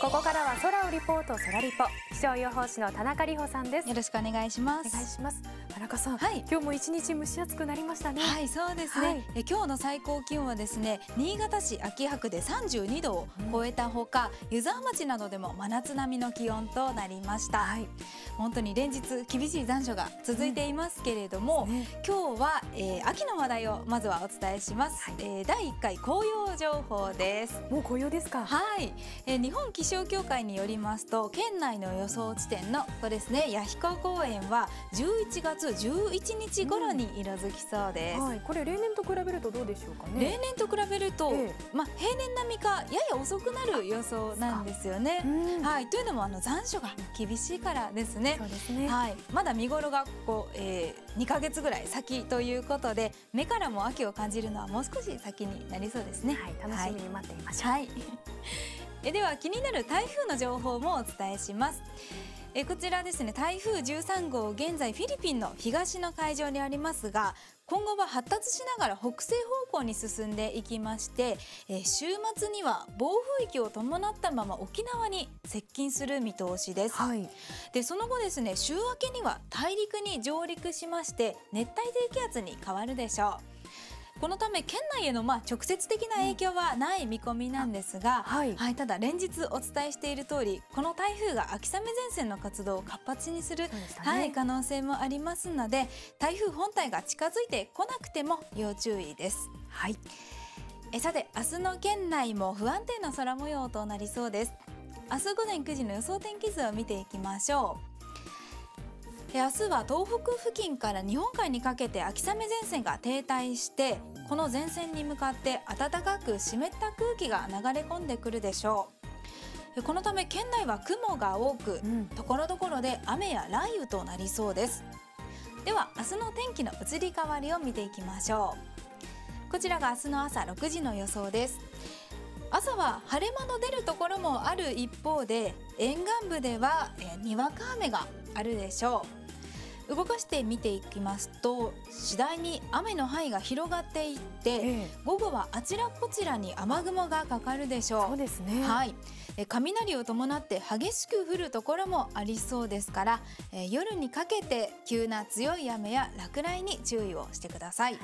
ここからは空をリポート空リポ。気象予報士の田中里穂さんです。よろしくお願いします。お願いします。田中さん、はい。今日も一日蒸し暑くなりましたね。はいそうですね、はい。え今日の最高気温はですね新潟市秋葉区で32度を超えたほか、湯沢町などでも真夏並みの気温となりました、はい。本当に連日厳しい残暑が続いていますけれども、ね。今日は、えー秋の話題をまずはお伝えします、えー第1回紅葉情報です。もう紅葉ですか？はい、えー日本気象協会によりますと県内の予想地点のここですね弥彦公園は11月11日頃に色づきそうです、はい。これ例年と比べるとどうでしょうか例ね年と比べると、えまあ平年並みかやや遅くなる予想なんですよね。うん。はい、というのもあの残暑が厳しいからですね。そうですね。はい、まだ見頃がここ、えー、2ヶ月ぐらい先ということで目からも秋を感じるのはもう少し先になりそうですね。はい。楽しみに待っていましょう、はい。えでは気になる台風の情報もお伝えします。えこちらですね台風13号現在フィリピンの東の海上にありますが今後は発達しながら北西方向に進んでいきまして、えー週末には暴風域を伴ったまま沖縄に接近する見通しです。はいでその後ですね週明けには大陸に上陸しまして熱帯低気圧に変わるでしょうこのため県内へのまあ直接的な影響はない見込みなんですが、はい。ただ連日お伝えしている通りこの台風が秋雨前線の活動を活発にする、ね。はい、可能性もありますので台風本体が近づいてこなくても要注意です。はい。えさて明日の県内も不安定な空模様となりそうです。明日午前9時の予想天気図を見ていきましょう。え明日は東北付近から日本海にかけて秋雨前線が停滞してこの前線に向かって暖かく湿った空気が流れ込んでくるでしょう。えこのため県内は雲が多くうん。ところどころで雨や雷雨となりそうです。では明日の天気の移り変わりを見ていきましょう。こちらが明日の朝6時の予想です。朝は晴れ間の出るところもある一方で沿岸部では、えーにわか雨があるでしょう動かして見ていきますと次第に雨の範囲が広がっていって、ええ。午後はあちらこちらに雨雲がかかるでしょう。そうですね。はい、え雷を伴って激しく降るところもありそうですから、えー夜にかけて急な強い雨や落雷に注意をしてください。